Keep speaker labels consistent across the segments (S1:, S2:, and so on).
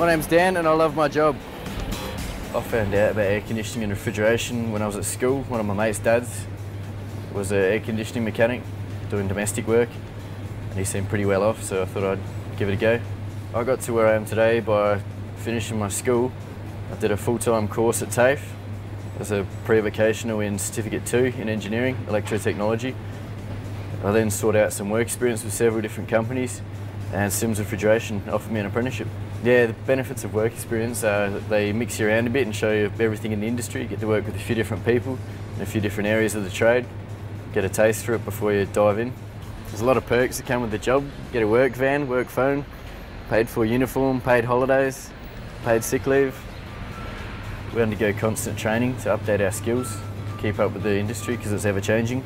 S1: My name's Dan and I love my job. I found out about air conditioning and refrigeration when I was at school. One of my mate's dads was an air conditioning mechanic doing domestic work and he seemed pretty well off so I thought I'd give it a go. I got to where I am today by finishing my school. I did a full-time course at TAFE as a pre-vocational in Certificate 2 in Engineering, Electrotechnology. I then sought out some work experience with several different companies and Sims Refrigeration offered me an apprenticeship. Yeah, the benefits of work experience are they mix you around a bit and show you everything in the industry. You get to work with a few different people in a few different areas of the trade. Get a taste for it before you dive in. There's a lot of perks that come with the job. Get a work van, work phone, paid for uniform, paid holidays, paid sick leave. We undergo constant training to update our skills, keep up with the industry because it's ever changing.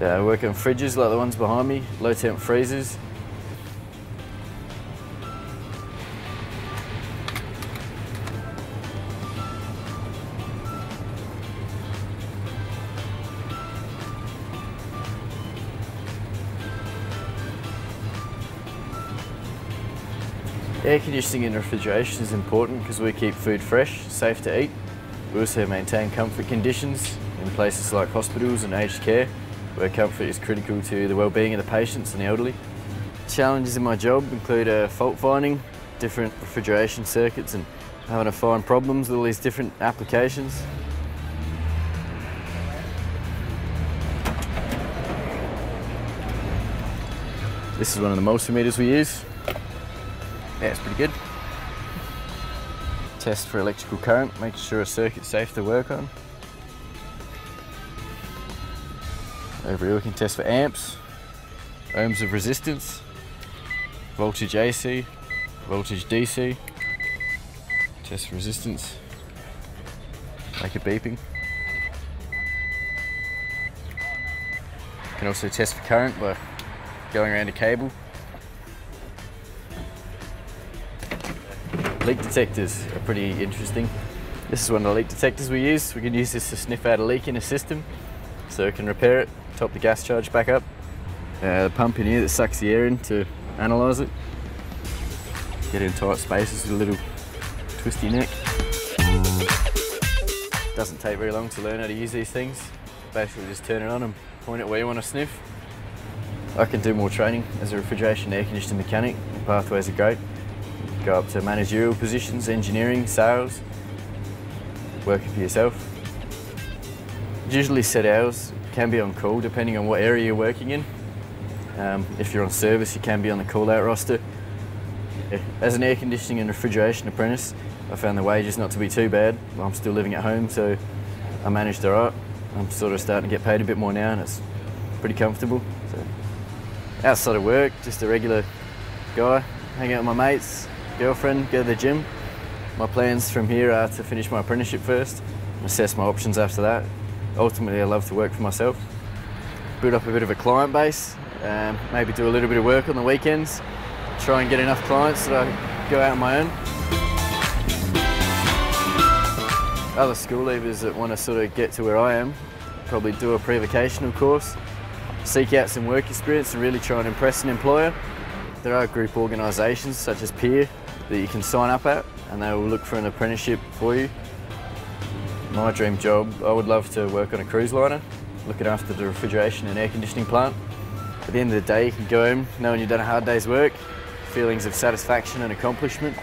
S1: I uh, work on fridges like the ones behind me, low temp freezers, Air conditioning and refrigeration is important because we keep food fresh, safe to eat. We also maintain comfort conditions in places like hospitals and aged care, where comfort is critical to the well-being of the patients and the elderly. Challenges in my job include uh, fault finding, different refrigeration circuits and having to find problems with all these different applications. This is one of the multimeters we use. Yeah, it's pretty good. Test for electrical current, make sure a circuit's safe to work on. Over here we can test for amps, ohms of resistance, voltage AC, voltage DC, test resistance, make it beeping. Can also test for current by going around a cable Leak detectors are pretty interesting. This is one of the leak detectors we use. We can use this to sniff out a leak in a system so it can repair it, top the gas charge back up. Uh, the pump in here that sucks the air in to analyse it. Get in tight spaces with a little twisty neck. Doesn't take very long to learn how to use these things. Basically just turn it on and point it where you want to sniff. I can do more training as a refrigeration air conditioning mechanic. Pathways are great go up to managerial positions, engineering, sales, working for yourself. Usually set hours can be on call depending on what area you're working in. Um, if you're on service, you can be on the call-out roster. As an air conditioning and refrigeration apprentice, I found the wages not to be too bad. I'm still living at home, so I managed all right. I'm sort of starting to get paid a bit more now, and it's pretty comfortable. So, outside of work, just a regular guy, hang out with my mates, girlfriend, go to the gym. My plans from here are to finish my apprenticeship first, assess my options after that. Ultimately, I love to work for myself. Build up a bit of a client base, um, maybe do a little bit of work on the weekends, try and get enough clients that I go out on my own. Other school leavers that want to sort of get to where I am, probably do a pre-vocational course, seek out some work experience and really try and impress an employer. There are group organisations such as PEER that you can sign up at and they will look for an apprenticeship for you. My dream job, I would love to work on a cruise liner, looking after the refrigeration and air conditioning plant. At the end of the day, you can go home knowing you've done a hard day's work, feelings of satisfaction and accomplishment,